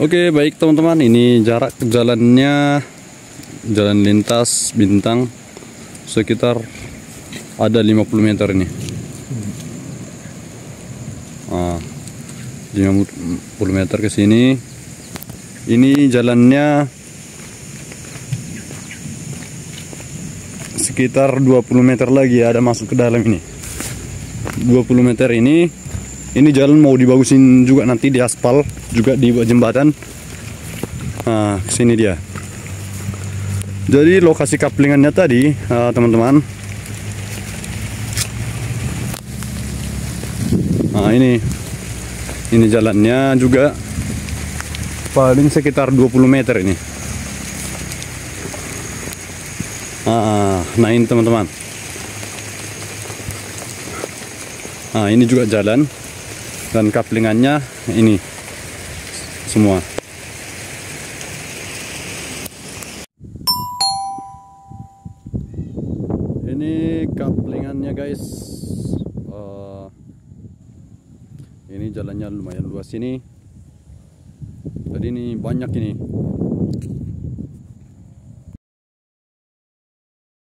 Oke baik teman-teman. Ini jarak jalannya jalan lintas bintang sekitar ada 50 meter ini. Ah, 50 meter ke sini. Ini jalannya sekitar 20 meter lagi ada masuk ke dalam ini. 20 meter ini ini jalan mau dibagusin juga nanti di aspal juga di jembatan. Nah sini dia. Jadi lokasi kaplingannya tadi ah, teman-teman. Nah ini. Ini jalannya juga paling sekitar 20 meter ini. Ah, nah ini teman-teman. Nah ini juga jalan dan kaplingannya ini semua. Ini kaplingannya guys. Eh, ini jalannya lumayan luas ini. Jadi ini banyak ini